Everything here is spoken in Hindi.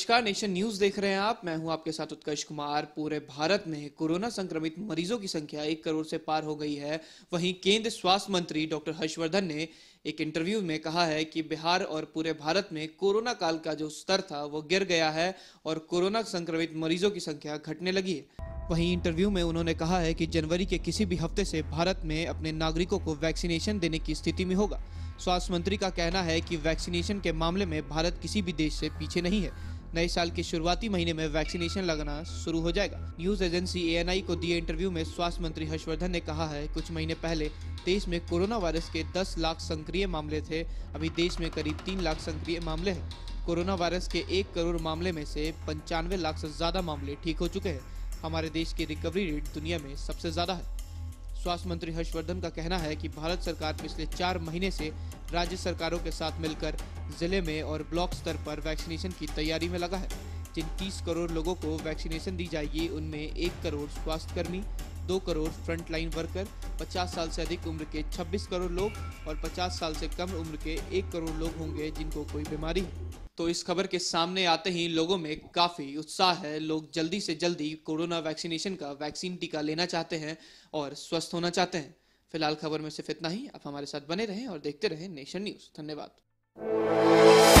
नमस्कार नेशन न्यूज़ देख रहे हैं आप। मैं हूँ आपके साथ उत्कर्ष कुमार। पूरे भारत में कोरोना संक्रमित मरीजों की संख्या एक करोड़ से पार हो गई है। वहीं केंद्र स्वास्थ्य मंत्री डॉक्टर हर्षवर्धन ने एक इंटरव्यू में कहा है कि बिहार और पूरे भारत में कोरोना काल का जो स्तर था, वो गिर गया है और कोरोना संक्रमित मरीजों की संख्या घटने लगी है। वहीं इंटरव्यू में उन्होंने कहा है कि जनवरी के किसी भी हफ़्ते से भारत में अपने नागरिकों को वैक्सीनेशन देने की स्थिति में होगा। स्वास्थ्य मंत्री का कहना है कि वैक्सीनेशन के मामले में भारत किसी भी देश से पीछे नहीं है। नए साल के शुरुआती महीने में वैक्सीनेशन लगना शुरू हो जाएगा। न्यूज़ एजेंसी एएनआई को दिए इंटरव्यू में स्वास्थ्य मंत्री हर्षवर्धन ने कहा है, कुछ महीने पहले देश में कोरोना वायरस के 10 लाख सक्रिय मामले थे। अभी देश में करीब 3 लाख सक्रिय मामले हैं। कोरोना वायरस के एक करोड़ मामले में से पंचानवे लाख से ज़्यादा मामले ठीक हो चुके हैं। हमारे देश की रिकवरी रेट दुनिया में सबसे ज़्यादा है। स्वास्थ्य मंत्री हर्षवर्धन का कहना है कि भारत सरकार पिछले चार महीने से राज्य सरकारों के साथ मिलकर ज़िले में और ब्लॉक स्तर पर वैक्सीनेशन की तैयारी में लगा है। जिन 30 करोड़ लोगों को वैक्सीनेशन दी जाएगी, उनमें एक करोड़ स्वास्थ्यकर्मी, दो करोड़ फ्रंट लाइन वर्कर 50 साल से अधिक उम्र के 26 करोड़ लोग और 50 साल से कम उम्र के एक करोड़ लोग होंगे जिनको कोई बीमारी है। तो इस खबर के सामने आते ही लोगों में काफ़ी उत्साह है। लोग जल्दी से जल्दी कोरोना वैक्सीनेशन का वैक्सीन टीका लेना चाहते हैं और स्वस्थ होना चाहते हैं। फ़िलहाल खबर में सिर्फ़ इतना ही। आप हमारे साथ बने रहें और देखते रहें नेशन न्यूज़। धन्यवाद। Música